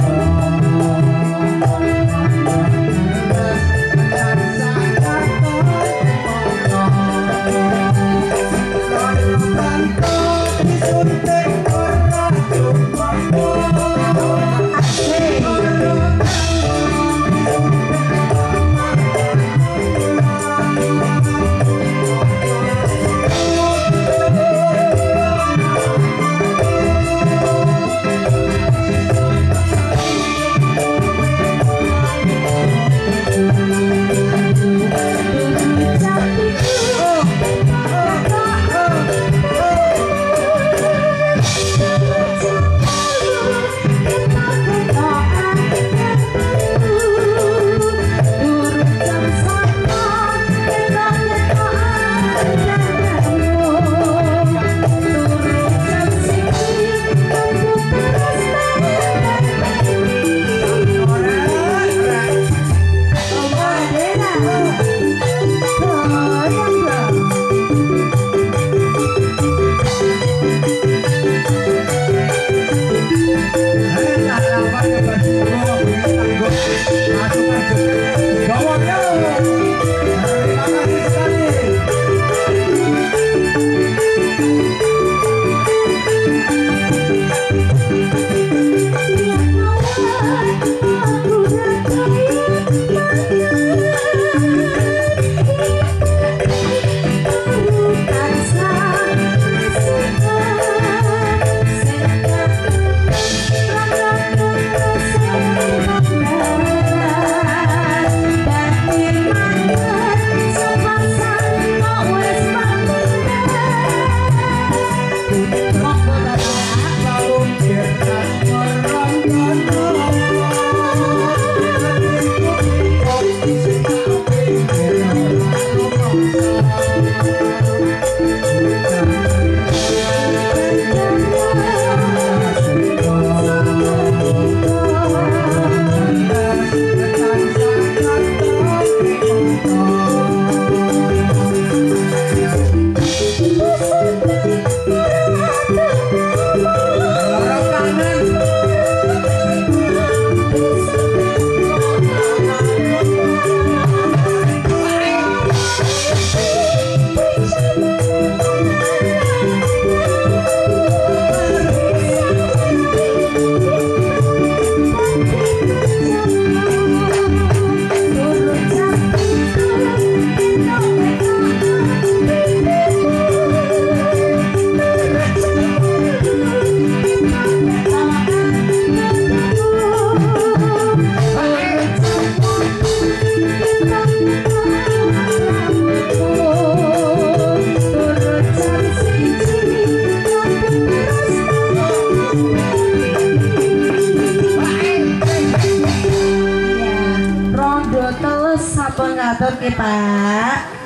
Gracias. Matur kita. Pak.